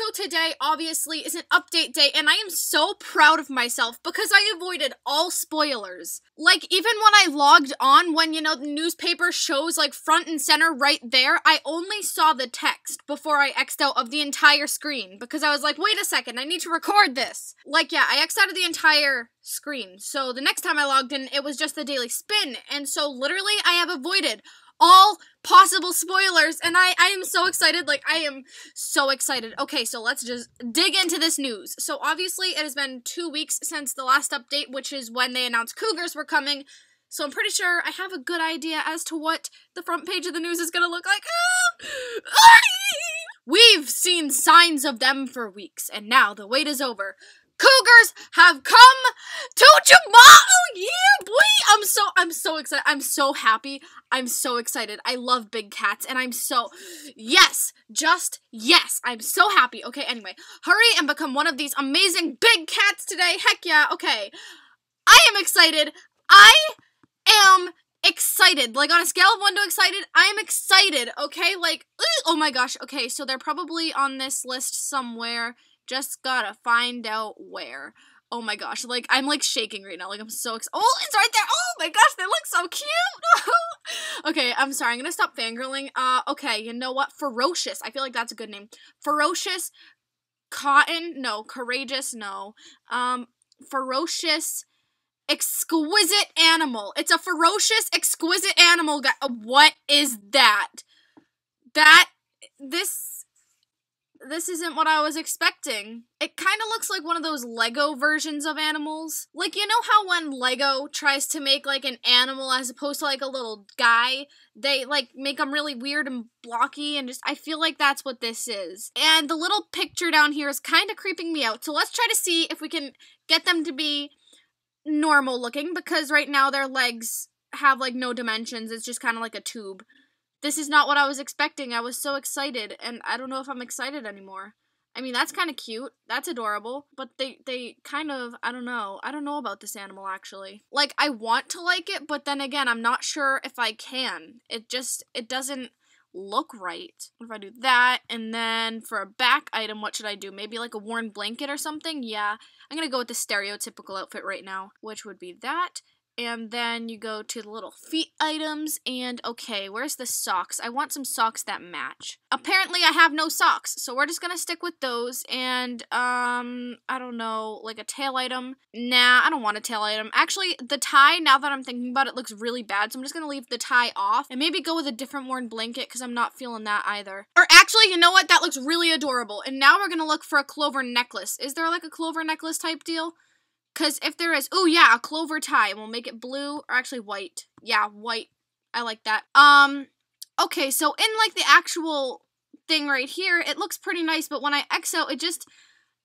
So today, obviously, is an update day, and I am so proud of myself because I avoided all spoilers. Like, even when I logged on, when, you know, the newspaper shows, like, front and center right there, I only saw the text before I X'd out of the entire screen because I was like, wait a second, I need to record this. Like, yeah, I X'd out of the entire screen. So the next time I logged in, it was just the daily spin, and so literally, I have avoided all possible spoilers and I I am so excited like I am so excited. Okay, so let's just dig into this news. So obviously it has been 2 weeks since the last update which is when they announced cougars were coming. So I'm pretty sure I have a good idea as to what the front page of the news is going to look like. We've seen signs of them for weeks and now the wait is over. Cougars have come to Jamaa. Yeah, boy. I'm so I'm so excited. I'm so happy. I'm so excited. I love big cats and I'm so yes, just yes. I'm so happy. Okay, anyway. Hurry and become one of these amazing big cats today. Heck yeah. Okay. I am excited. I am excited. Like on a scale of 1 to excited, I am excited. Okay? Like oh my gosh. Okay, so they're probably on this list somewhere. Just gotta find out where. Oh my gosh, like I'm like shaking right now. Like I'm so excited. Oh, it's right there. Oh my gosh, they look so cute. okay, I'm sorry. I'm gonna stop fangirling. Uh, okay, you know what? Ferocious. I feel like that's a good name. Ferocious. Cotton. No. Courageous. No. Um, ferocious. Exquisite animal. It's a ferocious, exquisite animal. What is that? That this this isn't what I was expecting. It kind of looks like one of those Lego versions of animals. Like, you know how when Lego tries to make like an animal as opposed to like a little guy, they like make them really weird and blocky and just I feel like that's what this is. And the little picture down here is kind of creeping me out. So let's try to see if we can get them to be normal looking because right now their legs have like no dimensions. It's just kind of like a tube. This is not what I was expecting. I was so excited, and I don't know if I'm excited anymore. I mean, that's kind of cute. That's adorable. But they, they kind of, I don't know. I don't know about this animal, actually. Like, I want to like it, but then again, I'm not sure if I can. It just, it doesn't look right. What if I do that, and then for a back item, what should I do? Maybe like a worn blanket or something? Yeah, I'm gonna go with the stereotypical outfit right now, which would be that and then you go to the little feet items and okay where's the socks? I want some socks that match. Apparently i have no socks so we're just gonna stick with those and um i don't know like a tail item? Nah i don't want a tail item. Actually the tie now that i'm thinking about it looks really bad so i'm just gonna leave the tie off and maybe go with a different worn blanket because i'm not feeling that either. Or actually you know what? That looks really adorable. And now we're gonna look for a clover necklace. Is there like a clover necklace type deal because if there is, oh yeah, a clover tie, and we'll make it blue, or actually white. Yeah, white. I like that. Um, okay, so in like the actual thing right here, it looks pretty nice, but when I out, it just,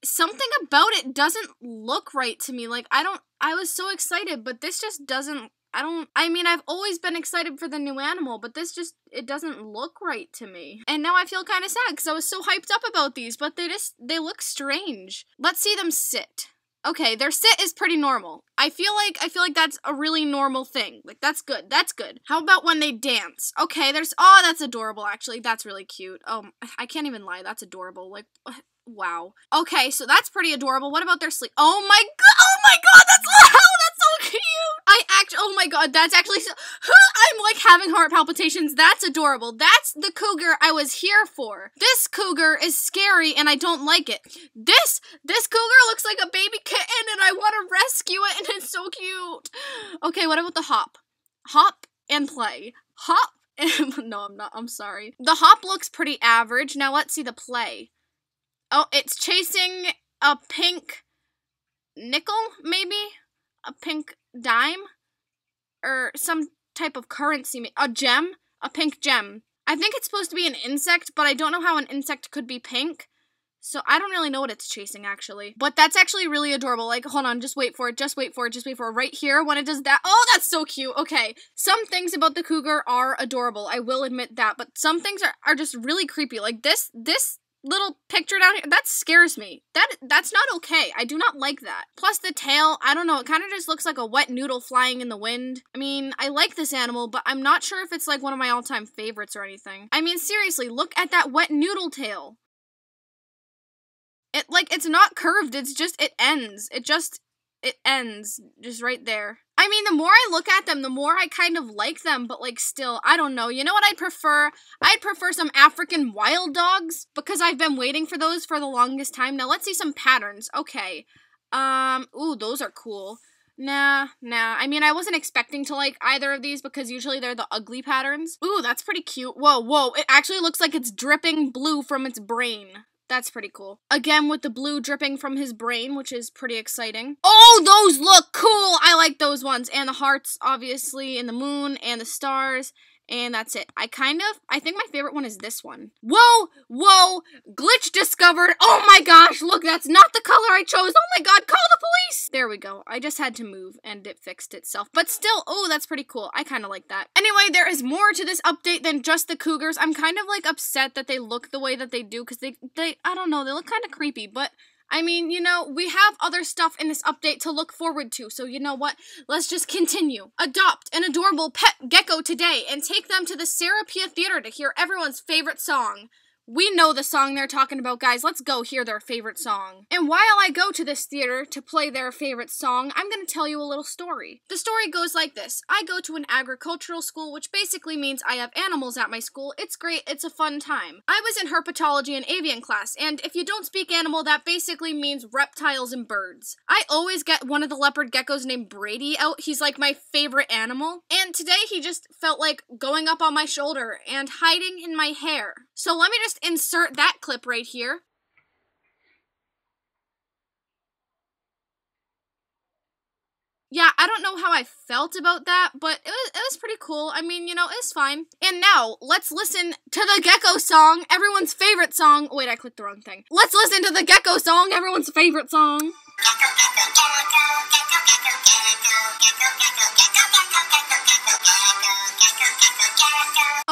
something about it doesn't look right to me. Like, I don't, I was so excited, but this just doesn't, I don't, I mean, I've always been excited for the new animal, but this just, it doesn't look right to me. And now I feel kind of sad because I was so hyped up about these, but they just, they look strange. Let's see them sit. Okay, their sit is pretty normal. I feel like I feel like that's a really normal thing. Like that's good. That's good. How about when they dance? Okay, there's oh, that's adorable actually. That's really cute. Oh, I can't even lie. That's adorable. Like wow. Okay, so that's pretty adorable. What about their sleep? Oh my god. Oh my god, that's so I act oh my god, that's actually so I'm like having heart palpitations. That's adorable. That's the cougar I was here for. This cougar is scary and I don't like it. This this cougar looks like a baby kitten and I want to rescue it and it's so cute. Okay, what about the hop? Hop and play. Hop no, I'm not. I'm sorry. The hop looks pretty average. Now let's see the play. Oh, it's chasing a pink nickel, maybe? A pink dime? Or some type of currency. A gem? A pink gem. I think it's supposed to be an insect, but I don't know how an insect could be pink. So I don't really know what it's chasing actually. But that's actually really adorable. Like, hold on, just wait for it, just wait for it, just wait for it. Right here, when it does that. Oh, that's so cute. Okay. Some things about the cougar are adorable. I will admit that. But some things are, are just really creepy. Like this, this little picture down here that scares me. That that's not okay. I do not like that. Plus the tail i don't know it kind of just looks like a wet noodle flying in the wind. I mean i like this animal but i'm not sure if it's like one of my all-time favorites or anything. I mean seriously look at that wet noodle tail. It like it's not curved, it's just it ends. It just it ends just right there. I mean, the more I look at them, the more I kind of like them, but like still, I don't know. You know what I'd prefer? I'd prefer some African wild dogs because I've been waiting for those for the longest time. Now let's see some patterns. Okay. Um, ooh, those are cool. Nah, nah. I mean, I wasn't expecting to like either of these because usually they're the ugly patterns. Ooh, that's pretty cute. Whoa, whoa. It actually looks like it's dripping blue from its brain. That's pretty cool. Again, with the blue dripping from his brain, which is pretty exciting. Oh, those look cool! I like those ones. And the hearts, obviously, and the moon, and the stars. And that's it. I kind of, I think my favorite one is this one. Whoa, whoa, glitch discovered. Oh my gosh, look, that's not the color I chose. Oh my god, call the police. There we go. I just had to move and it fixed itself. But still, oh, that's pretty cool. I kind of like that. Anyway, there is more to this update than just the cougars. I'm kind of like upset that they look the way that they do because they, they, I don't know, they look kind of creepy, but I mean, you know, we have other stuff in this update to look forward to, so you know what? Let's just continue. Adopt an adorable pet gecko today and take them to the Sarepia Theater to hear everyone's favorite song. We know the song they're talking about, guys. Let's go hear their favorite song. And while I go to this theater to play their favorite song, I'm going to tell you a little story. The story goes like this I go to an agricultural school, which basically means I have animals at my school. It's great, it's a fun time. I was in herpetology and avian class, and if you don't speak animal, that basically means reptiles and birds. I always get one of the leopard geckos named Brady out. He's like my favorite animal. And today he just felt like going up on my shoulder and hiding in my hair. So let me just insert that clip right here. Yeah, I don't know how I felt about that, but it was, it was pretty cool. I mean, you know, it's fine. And now, let's listen to the Gecko song, everyone's favorite song. Wait, I clicked the wrong thing. Let's listen to the Gecko song, everyone's favorite song.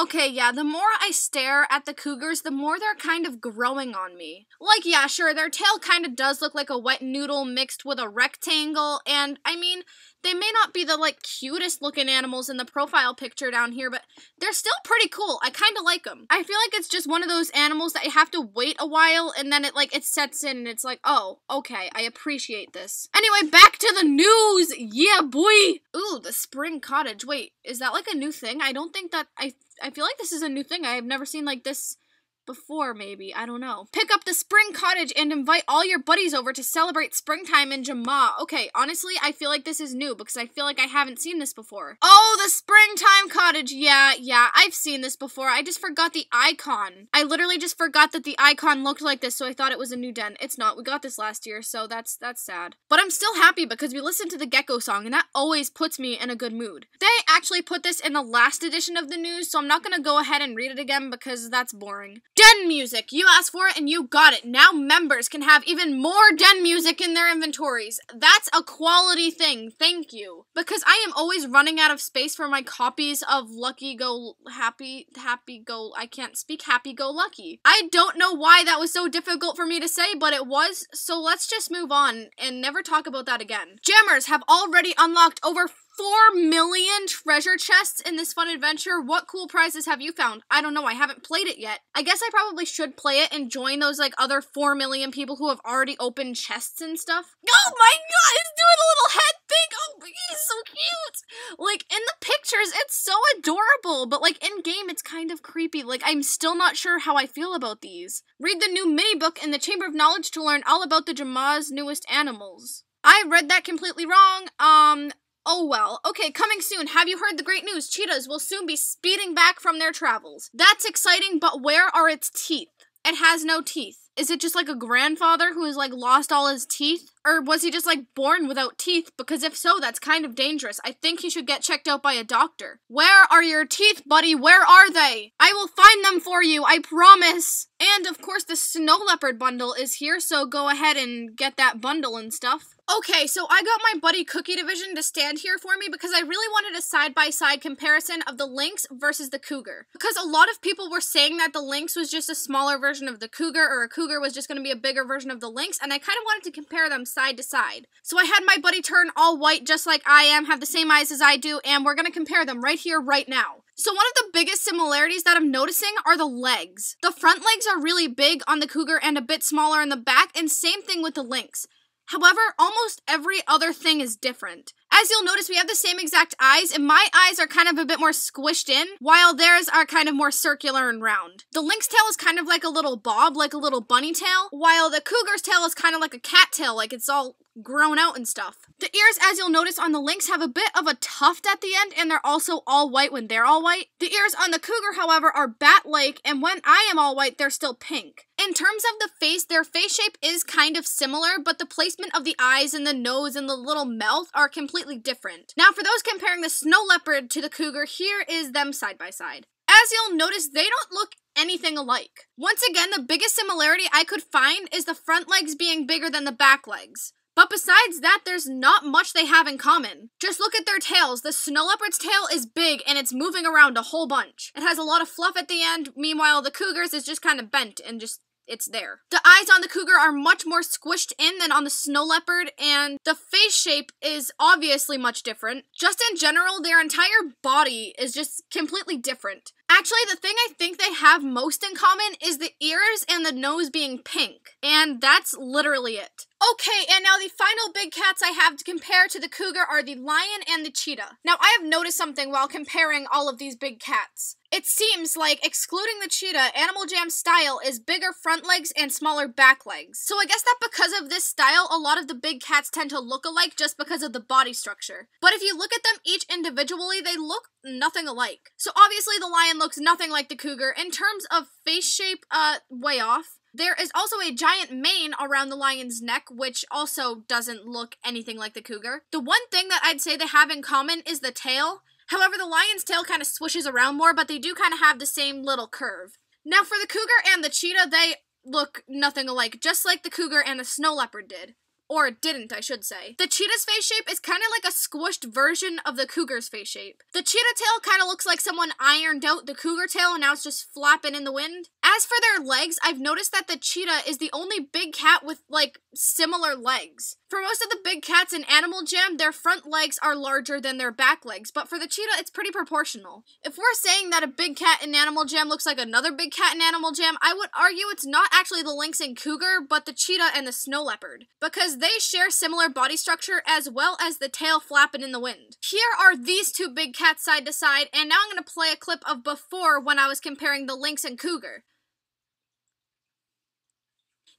Okay, yeah, the more I stare at the cougars, the more they're kind of growing on me. Like, yeah, sure, their tail kind of does look like a wet noodle mixed with a rectangle, and I mean, they may not be the like cutest looking animals in the profile picture down here, but they're still pretty cool. I kind of like them. I feel like it's just one of those animals that you have to wait a while and then it like it sets in and it's like, "Oh, okay, I appreciate this." Anyway, back to the news. Yeah, boy. Ooh, the spring cottage. Wait, is that like a new thing? I don't think that I I feel like this is a new thing. I have never seen like this before, maybe. I don't know. Pick up the spring cottage and invite all your buddies over to celebrate springtime in Jamaa. Okay, honestly, I feel like this is new because I feel like I haven't seen this before. Oh, the springtime cottage. Yeah, yeah, I've seen this before. I just forgot the icon. I literally just forgot that the icon looked like this, so I thought it was a new den. It's not. We got this last year, so that's that's sad. But I'm still happy because we listened to the Gecko song, and that always puts me in a good mood. They actually put this in the last edition of the news, so I'm not gonna go ahead and read it again because that's boring. Den music. You asked for it and you got it. Now members can have even more Den music in their inventories. That's a quality thing. Thank you. Because I am always running out of space for my copies of Lucky Go Happy Happy Go I can't speak Happy Go Lucky. I don't know why that was so difficult for me to say, but it was. So let's just move on and never talk about that again. Jammers have already unlocked over 4 million treasure chests in this fun adventure. What cool prizes have you found? I don't know. I haven't played it yet. I guess I probably should play it and join those like other 4 million people who have already opened chests and stuff. Oh my god, it's doing a little head thing. Oh, he's so cute. Like in the pictures, it's so adorable, but like in game, it's kind of creepy. Like I'm still not sure how I feel about these. Read the new mini book in the Chamber of Knowledge to learn all about the Jamaa's newest animals. I read that completely wrong. Um, Oh well. Okay, coming soon. Have you heard the great news? Cheetahs will soon be speeding back from their travels. That's exciting, but where are its teeth? It has no teeth. Is it just like a grandfather who has like lost all his teeth? Or was he just like born without teeth? Because if so, that's kind of dangerous. I think he should get checked out by a doctor. Where are your teeth, buddy? Where are they? I will find them for you, I promise. And of course, the snow leopard bundle is here, so go ahead and get that bundle and stuff. Okay, so I got my buddy Cookie Division to stand here for me because I really wanted a side by side comparison of the Lynx versus the Cougar. Because a lot of people were saying that the Lynx was just a smaller version of the Cougar, or a Cougar was just going to be a bigger version of the Lynx, and I kind of wanted to compare them side to side. So I had my buddy turn all white just like I am, have the same eyes as I do, and we're gonna compare them right here, right now. So one of the biggest similarities that I'm noticing are the legs. The front legs are really big on the cougar and a bit smaller in the back, and same thing with the lynx. However, almost every other thing is different. As you'll notice, we have the same exact eyes, and my eyes are kind of a bit more squished in, while theirs are kind of more circular and round. The lynx tail is kind of like a little bob, like a little bunny tail, while the cougar's tail is kind of like a cat tail, like it's all grown out and stuff. The ears, as you'll notice on the lynx, have a bit of a tuft at the end, and they're also all white when they're all white. The ears on the cougar, however, are bat-like, and when I am all white, they're still pink. In terms of the face, their face shape is kind of similar, but the placement of the eyes and the nose and the little mouth are completely different. Now, for those comparing the snow leopard to the cougar, here is them side by side. As you'll notice, they don't look anything alike. Once again, the biggest similarity I could find is the front legs being bigger than the back legs. But besides that, there's not much they have in common. Just look at their tails. The snow leopard's tail is big and it's moving around a whole bunch. It has a lot of fluff at the end, meanwhile the cougar's is just kind of bent and just it's there. The eyes on the cougar are much more squished in than on the snow leopard, and the face shape is obviously much different. Just in general, their entire body is just completely different. Actually, the thing I think they have most in common is the ears and the nose being pink, and that's literally it. Okay, and now the final big cats I have to compare to the cougar are the lion and the cheetah. Now, I have noticed something while comparing all of these big cats. It seems like, excluding the cheetah, Animal Jam style is bigger front legs and smaller back legs. So I guess that because of this style, a lot of the big cats tend to look alike just because of the body structure. But if you look at them each individually, they look nothing alike. So obviously the lion looks nothing like the cougar. In terms of face shape, uh, way off. There is also a giant mane around the lion's neck, which also doesn't look anything like the cougar. The one thing that I'd say they have in common is the tail. However, the lion's tail kind of swishes around more, but they do kind of have the same little curve. Now, for the cougar and the cheetah, they look nothing alike, just like the cougar and the snow leopard did. Or didn't, I should say. The cheetah's face shape is kind of like a squished version of the cougar's face shape. The cheetah tail kind of looks like someone ironed out the cougar tail and now it's just flapping in the wind. As for their legs, I've noticed that the cheetah is the only big cat with, like, similar legs. For most of the big cats in Animal Jam, their front legs are larger than their back legs, but for the cheetah, it's pretty proportional. If we're saying that a big cat in Animal Jam looks like another big cat in Animal Jam, I would argue it's not actually the lynx and cougar, but the cheetah and the snow leopard, because they share similar body structure as well as the tail flapping in the wind. Here are these two big cats side to side, and now I'm going to play a clip of before when I was comparing the lynx and cougar.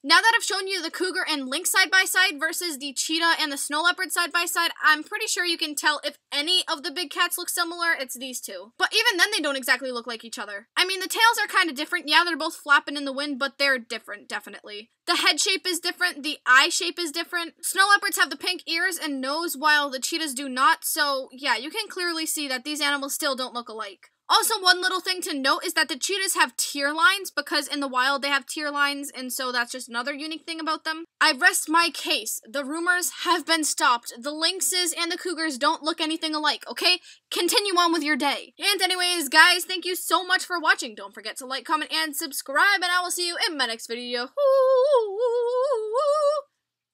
Now that I've shown you the cougar and lynx side by side versus the cheetah and the snow leopard side by side, I'm pretty sure you can tell if any of the big cats look similar, it's these two. But even then, they don't exactly look like each other. I mean, the tails are kind of different. Yeah, they're both flapping in the wind, but they're different, definitely. The head shape is different, the eye shape is different. Snow leopards have the pink ears and nose, while the cheetahs do not, so yeah, you can clearly see that these animals still don't look alike. Also, one little thing to note is that the cheetahs have tear lines because in the wild they have tear lines, and so that's just another unique thing about them. I rest my case. The rumors have been stopped. The lynxes and the cougars don't look anything alike, okay? Continue on with your day. And anyways, guys, thank you so much for watching. Don't forget to like, comment, and subscribe, and I will see you in my next video.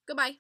Goodbye.